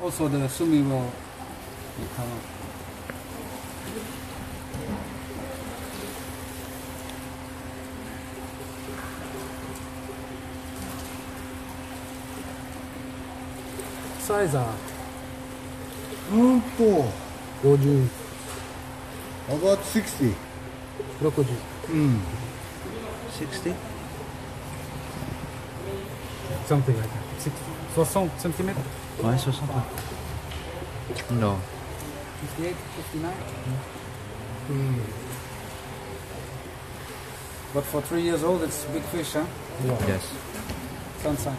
Also, the sumi will, come up. Size はうんと50、about 60 60. うん 60? Something like that. 60. 60 centimeters? Ouais, 60. Non. 58, 59? But for three years old, it's big fish, huh? Yes. Sunshine.